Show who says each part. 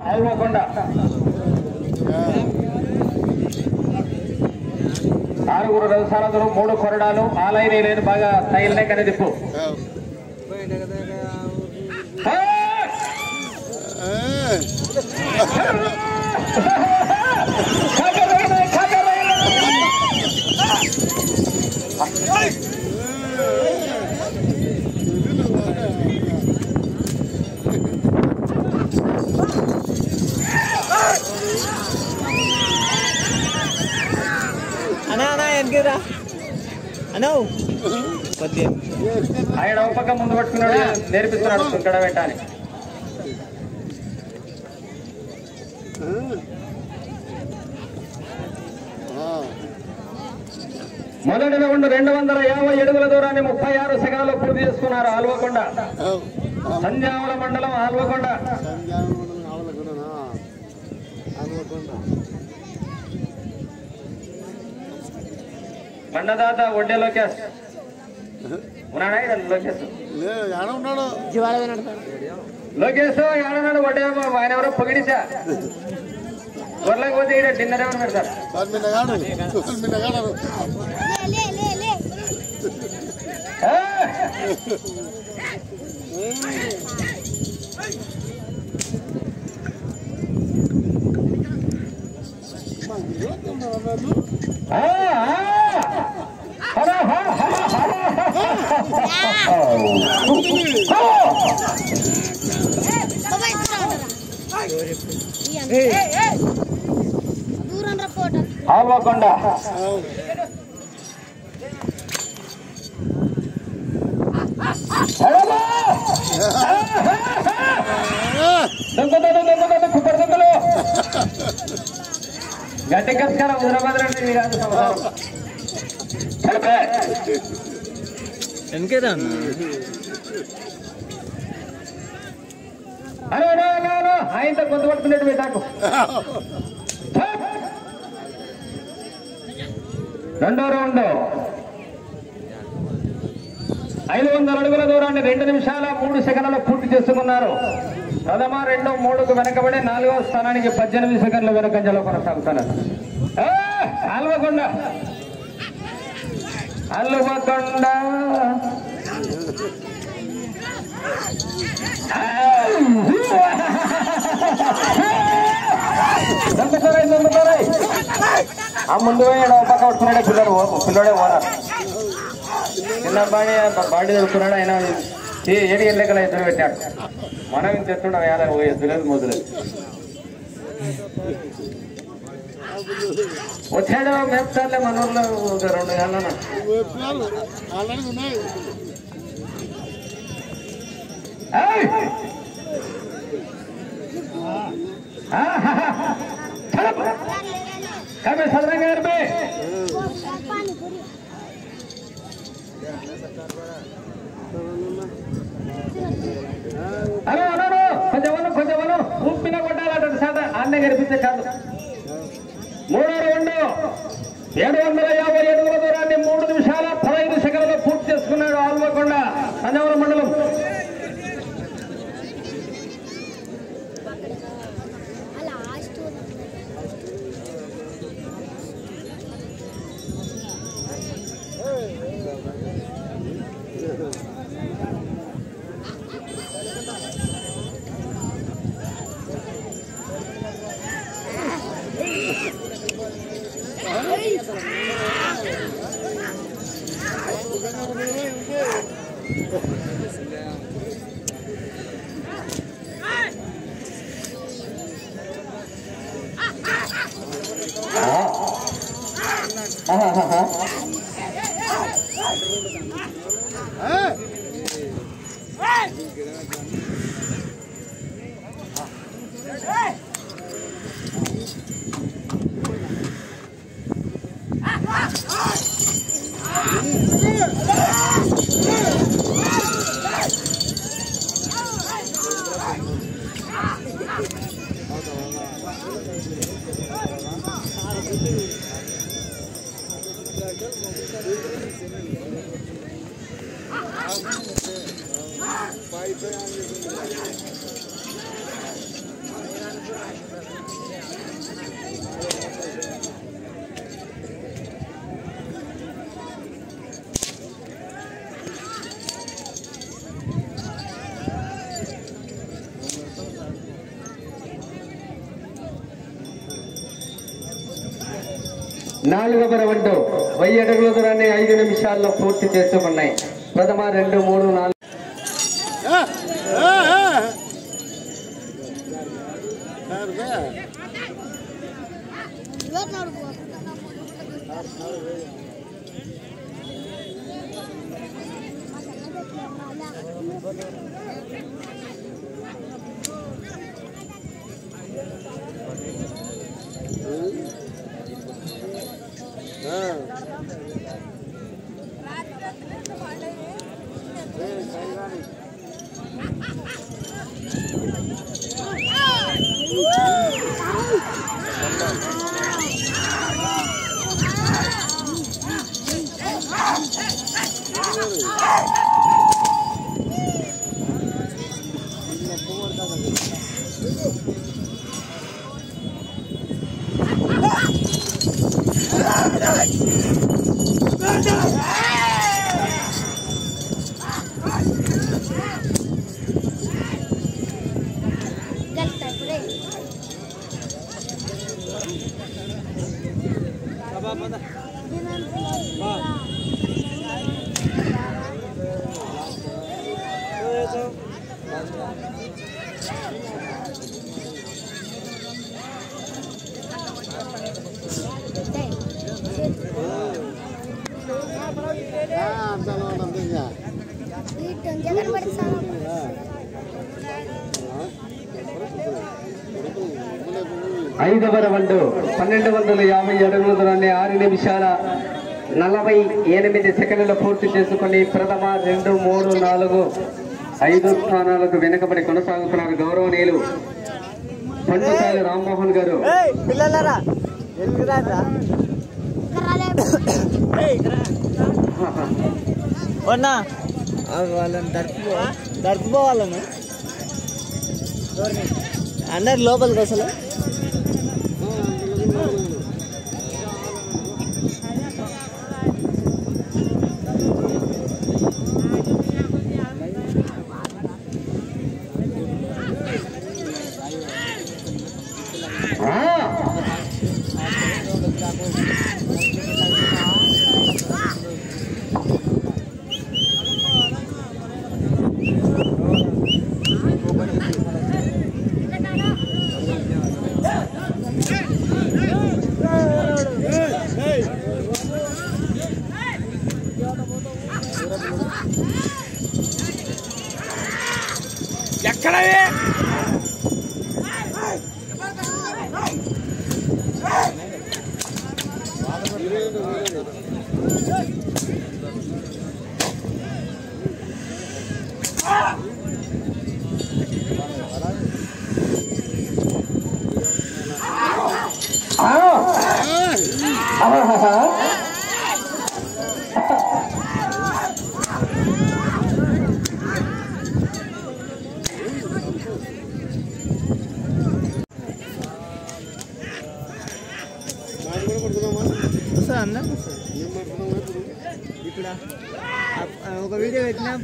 Speaker 1: ఆల్వకొండ ఆరుగురు రథసారథులు మూడు కొరడాలు ఆలయని లేని బాగా తగిలినే కని దిప్పు
Speaker 2: అన్నా వెనకరా కొద్దిగా
Speaker 1: ఆయన ఒక పక్క ముందు పట్టుకున్నాడు? నేర్పిస్తున్నాడు ఇక్కడ పెట్టాలి. మొదటి రౌండ్ రెండు వందల యాభై అడుగుల దూరాన్ని ముప్పై ఆరు సెకండ్లు పూర్తి చేసుకున్నారు ఆల్వకొండ. సంజామల మండలం ఆల్వకొండ. మండదాత ఒడ్డే లోకేష్. ఉన్నాడా లోకేష్?
Speaker 3: ఉన్నాడు?
Speaker 1: లోకేష్ ఏడన్నాడు ఒడ్డే ఆయన ఎవరో పొగిడిసా గొర్రెలకు పోతే డిన్నర్ ఏమైనా పెడతారు
Speaker 3: వాడు మిన్నగాడు. మిన్నగాడు.
Speaker 4: లే లే లే
Speaker 1: ఆ! ఆల్వకొండ గట్టి కస్కారం హైదరాబాద్ రెడ్డి ఇది కాదు సంసారం
Speaker 2: అన్న?
Speaker 1: ఆయనతో రెండో రౌండ్. ఐదు వందల అడుగుల దూరాన్ని రెండు నిమిషాల మూడు సెకండ్లు పూర్తి చేసుకున్నారు. ప్రథమ రెండు మూడుకు వెనకబడి నాలుగో స్థానానికి పద్దెనిమిది సెకండ్ల వెనకంజలో కొనసాగుతున్నారు ఏ, అల్లువకొండ దొంగతోరై దొంగతోరై ఆ ముందు పోయాడు ఒక పక్క పట్టుకున్నాడే పిల్లడు ఓ- పిల్లోడే ఓనర్ చిన్న బాడీ బాడీ దొరుకుతున్నాడు ఆయన ఏ ఏడు ఎల్లెక్కల ఎదురు పెట్టాడు మనం ఇంత ఎత్తుండం వేల ఓ ఎద్దులేదు మొదలేదు వచ్చాడు మేపుతారులే మన ఊర్లో ఒక రెండు గంటల కమే సదరంగా గారి
Speaker 4: పానీపూరి
Speaker 1: అరే అన్నారు కొంచెం వను కొంచెం వను ఊపిన కొట్టాలంటే సార్ అన్నే కనిపించే కాదు ఏడు వందల యాభై ఏడుగుల దూరాన్ని మూడు నిమిషాల పదహైదు సెకండ్లో పూర్తి చేసుకున్నాడు ఆల్వకొండ సంజావరం మండలం.
Speaker 4: awesome.
Speaker 1: నాలుగవ రౌండ్ వెయ్యి అడుగుల దూరాన్ని ఐదు నిమిషాల్లో పూర్తి చేసుకున్నాయి ప్రథమ రెండు మూడు నాలుగు
Speaker 4: Thank you.
Speaker 3: Let's
Speaker 4: go. Ah,
Speaker 3: salam, salam, salam. Di
Speaker 4: tengah kan berisik.
Speaker 1: ఐదవ రౌండ్ పన్నెండు వందల యాభై అడుగుల దూరాన్ని ఆరు నిమిషాల నలభై ఎనిమిది సెకండ్లు పూర్తి చేసుకుని ప్రథమ రెండు మూడు నాలుగు ఐదు స్థానాలకు వెనుకబడి కొనసాగుతున్నారు గౌరవనీయులు పండుసారి రామ్మోహన్ గారు.
Speaker 2: వాళ్ళని అందరు లోపలికి అసలు.
Speaker 1: ఆ!